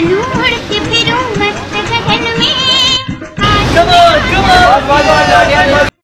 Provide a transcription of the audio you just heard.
बनूं उड़ के फिरूं मस्त गगन में। Come on come on!